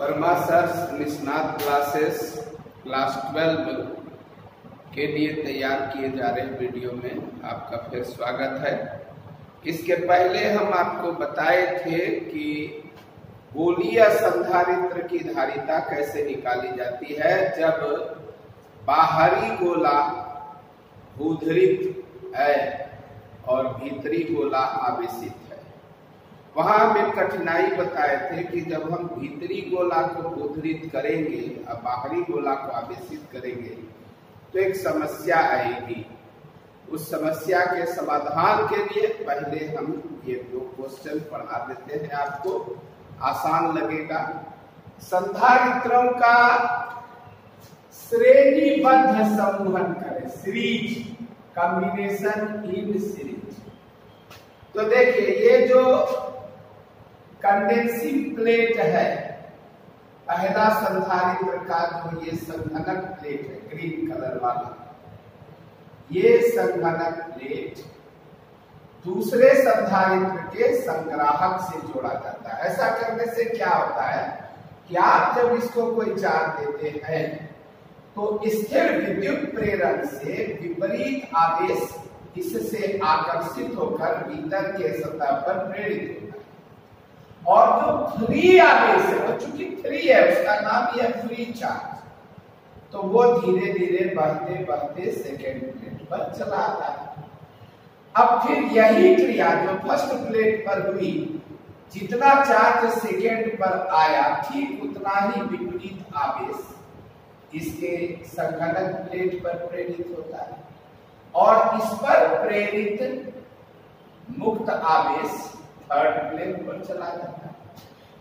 परमासर्स निष्णात classes class twelve के लिए तैयार किए जा रहे वीडियो में आपका फिर स्वागत है। इसके पहले हम आपको बताए थे कि गोलीय संधारित्र की धारिता कैसे निकाली जाती है, जब बाहरी गोला उधरित है और भीतरी गोला आवेशित वहाँ हम कठिनाई बताए थे कि जब हम भीतरी गोला को उद्धरित करेंगे और बाहरी गोला को आवेशित करेंगे तो एक समस्या आएगी। उस समस्या के समाधान के लिए पहले हम ये दो क्वेश्चन पढ़ा देते हैं आपको। आसान लगेगा। संधारित्रों का श्रेणीबद्ध समूहन करें। सीरीज़ कॉम्बिनेशन इन सीरीज़ तो देखिए, ये जो कंडेंसिंग प्लेट है। पहला संधारित्र का जो ये संघनक प्लेट है ग्रीन कलर वाला। ये संघनक प्लेट दूसरे संधारित्र के संग्राहक से जोड़ा जाता है। ऐसा करने से क्या होता है कि आप जब इसको कोई चार्ज देते हैं तो स्थिर विद्युत प्रेरण से विपरीत आवेश इससे आकर्षित होकर भीतर के सतह पर प्रेरित होता है। और जो फ्री आवेश है वो चूँकि फ्री है, उसका नाम ही है फ्री चार्ज तो वो धीरे धीरे बढ़ते बढ़ते सेकेंड प्लेट पर चला आता है। अब फिर यही क्रिया जो फ़र्स्ट प्लेट पर हुई, जितना चार्ज सेकेंड पर आया, ठीक उतना ही विपरीत आवेश इसके संगणक प्लेट पर प्रेरित होता है। और इस पर प्रेरित मुक्त आवेश थर्ड प्लेट पर चला जाता है।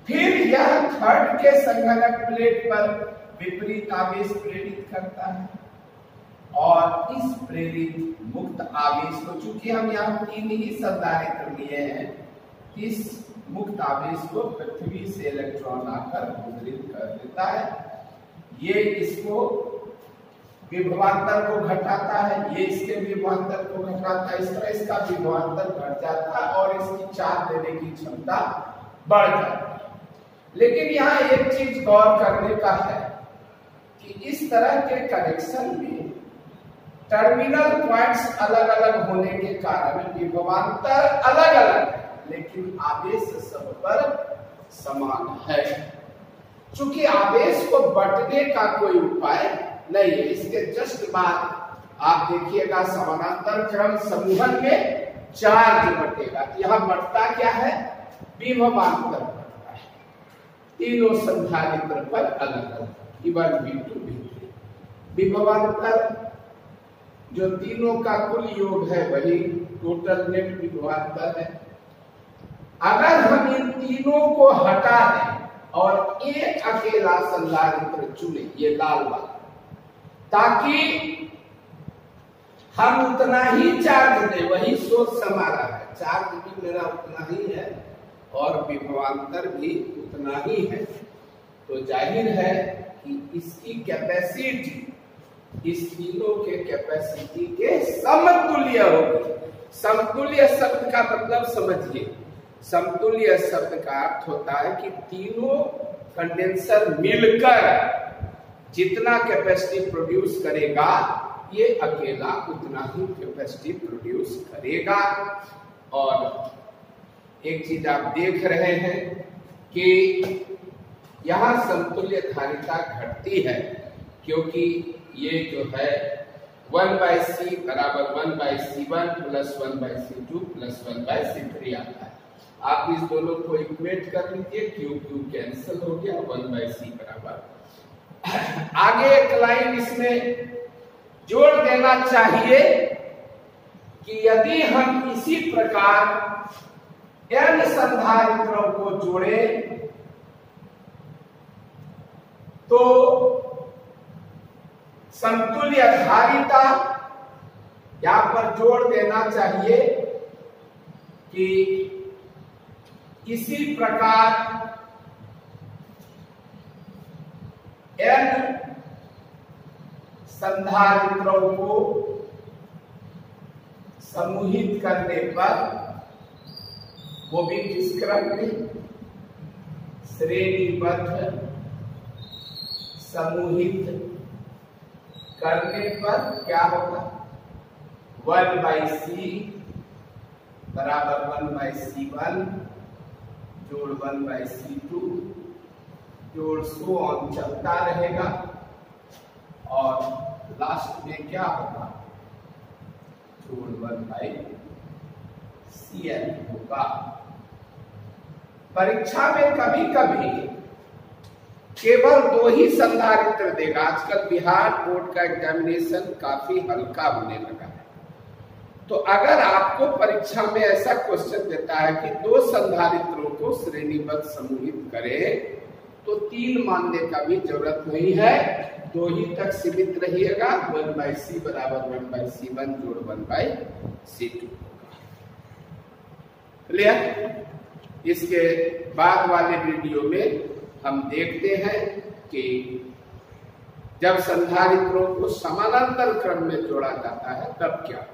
फिर यह थर्ड के संगणक प्लेट पर विपरीत आवेश प्रेरित करता है। और इस प्रेरित मुक्त आवेश को, चूँकि हम यहाँ तीन ही संधारित्र लिए हैं, इस मुक्त आवेश को पृथ्वी से इलेक्ट्रॉन आकर मुद्रित कर देता है। ये इसको विभवांतर को घटाता है, ये इसके विभवांतर को घटाता है, इस तरह इसका विभवांतर घट जाता है और इसकी चार्ज देने की क्षमता बढ़ जाती है। लेकिन यहाँ एक चीज़ गौर करने का है कि इस तरह के कनेक्शन में टर्मिनल पॉइंट्स अलग अलग होने के कारण विभवांतर अलग अलग है, लेकिन आवेश सब पर समान है। चूँकि आवेश को बटने का कोई उपाय नहीं, इसके जस्ट बाद आप देखिएगा समानांतर क्रम समूहन में चार्ज बटेगा। यहाँ बटता क्या है? विभवांतर बटता है। तीनों संधारित्र पर अलग अलग। इवन बी टू बी विभवांतर, जो तीनों का कुल योग है, वही टोटल नेट विभवांतर है। अगर हम इन तीनों को हटा दें और एक अकेला संधारित्र चुने, ये लाल वाला। ताकि हम उतना ही चार्ज दे, वही सोच हमारा है। चार्ज भी मेरा उतना ही है और विभवांतर भी उतना ही है। तो ज़ाहिर है कि इसकी कैपेसिटी इस तीनों के कैपेसिटी के समतुल्य होगी। समतुल्य शब्द का मतलब समझिए। समतुल्य शब्द का अर्थ होता है कि तीनों कंडेंसर मिलकर जितना कैपेसिटी प्रोड्यूस करेगा, ये अकेला उतना ही कैपेसिटी प्रोड्यूस करेगा। और एक चीज़ आप देख रहे हैं कि यहाँ समतुल्य धारिता घटती है, क्योंकि ये जो है वन बाई सी बराबर one by C one plus one by C two plus one by C three आता है। आप इस दोनों को इक्वेट कर लीजिए क्यू क्यू कैंसिल हो गया वन बाई सी बराबर। आगे एक लाइन इसमें जोड़ देना चाहिए कि यदि हम इसी प्रकार एन संधारित्रों को जोड़े तो समतुल्य धारिता यहाँ पर जोड़ देना चाहिए कि इसी प्रकार एन संधारित्रों को समूहित करने पर वो भी किस क्रम में श्रेणीबद्ध समूहित करने पर क्या होगा वन बाई सी बराबर वन बाई सी वन जोड़ वन बाई सी टू जोड़ सो ऑन चलता रहेगा। और लास्ट में क्या होगा? जोड़ वन बाई सी एल होगा। परीक्षा में कभी कभी केवल दो ही संधारित्र देगा। आजकल बिहार बोर्ड का एग्जामिनेशन काफ़ी हल्का होने लगा है। तो अगर आपको परीक्षा में ऐसा क्वेश्चन देता है कि दो संधारित्रों को श्रेणीबद्ध समूहित करें तो तीन मानने का भी ज़रूरत नहीं है। दो ही तक सीमित रहिएगा। वन बाई सी बराबर वन बाई सी वन जोड़ one by C two clear इसके बाद वाले वीडियो में हम देखते हैं कि जब संधारित्रों को समानांतर क्रम में जोड़ा जाता है, तब क्या